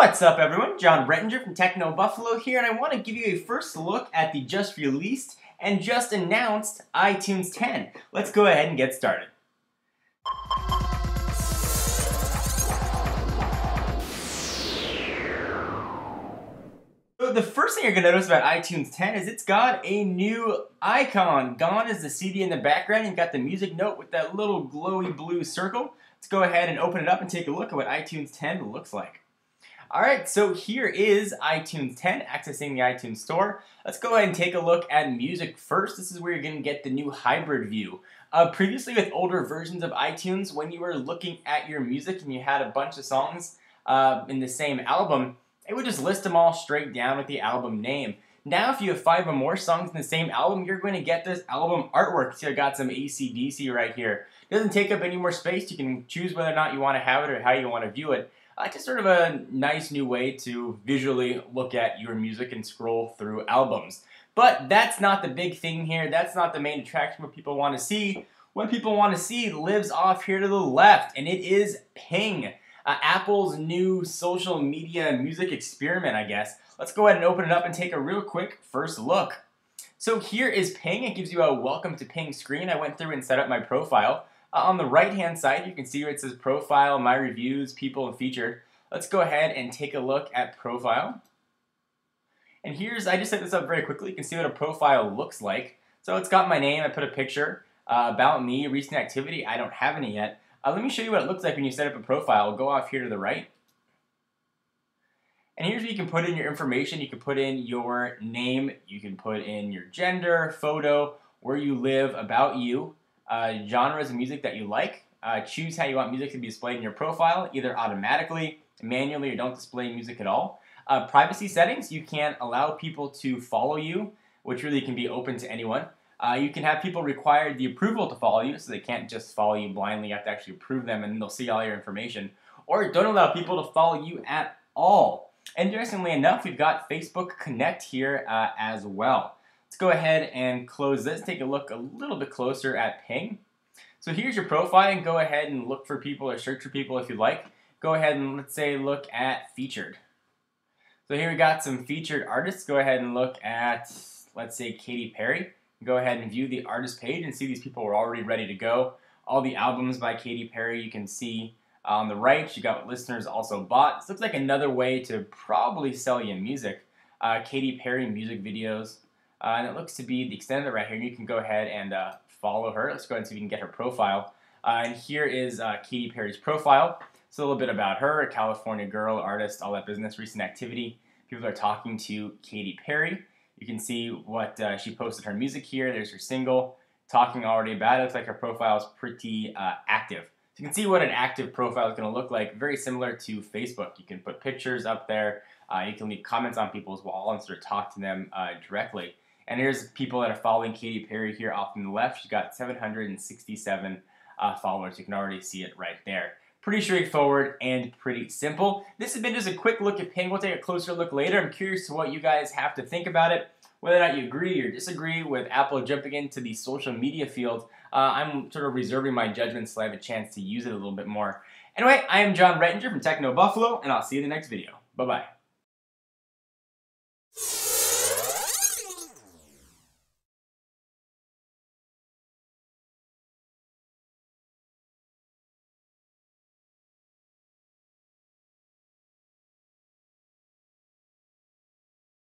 What's up everyone? Jon Rettinger from TechnoBuffalo here and I want to give you a first look at the just released and just announced iTunes 10. Let's go ahead and get started. So the first thing you're going to notice about iTunes 10 is it's got a new icon. Gone is the CD in the background. You've got the music note with that little glowy blue circle. Let's go ahead and open it up and take a look at what iTunes 10 looks like. Alright, so here is iTunes 10, accessing the iTunes Store. Let's go ahead and take a look at music first. This is where you're going to get the new hybrid view. Uh, previously with older versions of iTunes, when you were looking at your music and you had a bunch of songs uh, in the same album, it would just list them all straight down with the album name. Now, if you have five or more songs in the same album, you're going to get this album artwork. See, I got some ACDC right here. It doesn't take up any more space. You can choose whether or not you want to have it or how you want to view it. Uh, just sort of a nice new way to visually look at your music and scroll through albums. But that's not the big thing here. That's not the main attraction what people want to see. What people want to see lives off here to the left, and it is Ping uh, Apple's new social media music experiment, I guess. Let's go ahead and open it up and take a real quick first look. So here is Ping. It gives you a welcome to Ping screen. I went through and set up my profile. Uh, on the right hand side, you can see where it says profile, my reviews, people, and featured. Let's go ahead and take a look at profile. And here's, I just set this up very quickly. You can see what a profile looks like. So it's got my name, I put a picture, uh, about me, recent activity, I don't have any yet. Uh, let me show you what it looks like when you set up a profile. We'll go off here to the right. And here's where you can put in your information. You can put in your name, you can put in your gender, photo, where you live, about you, uh, genres of music that you like. Uh, choose how you want music to be displayed in your profile, either automatically, manually, or don't display music at all. Uh, privacy settings, you can allow people to follow you, which really can be open to anyone. Uh, you can have people require the approval to follow you, so they can't just follow you blindly. You have to actually approve them, and they'll see all your information. Or don't allow people to follow you at all. Interestingly enough, we've got Facebook Connect here uh, as well. Let's go ahead and close this. Take a look a little bit closer at Ping. So here's your profile, and go ahead and look for people or search for people if you'd like. Go ahead and let's say look at featured. So here we got some featured artists. Go ahead and look at, let's say, Katy Perry go ahead and view the artist page and see these people are already ready to go. All the albums by Katy Perry you can see on the right. You got listeners also bought. This looks like another way to probably sell you music. Uh, Katy Perry music videos. Uh, and it looks to be the extent of it right here. You can go ahead and uh, follow her. Let's go ahead and see if we can get her profile. Uh, and here is uh, Katy Perry's profile. It's a little bit about her, a California girl, artist, all that business, recent activity. People are talking to Katy Perry. You can see what uh, she posted her music here. There's her single. Talking already about it. Looks like her profile is pretty uh, active. So you can see what an active profile is going to look like. Very similar to Facebook. You can put pictures up there. Uh, you can leave comments on people's wall and sort of talk to them directly. And here's people that are following Katy Perry here off on the left. She's got 767 uh, followers. You can already see it right there. Pretty straightforward and pretty simple. This has been just a quick look at Ping. We'll take a closer look later. I'm curious to what you guys have to think about it. Whether or not you agree or disagree with Apple jumping into the social media field, uh, I'm sort of reserving my judgment so I have a chance to use it a little bit more. Anyway, I am Jon Rettinger from TechnoBuffalo, and I'll see you in the next video. Bye-bye.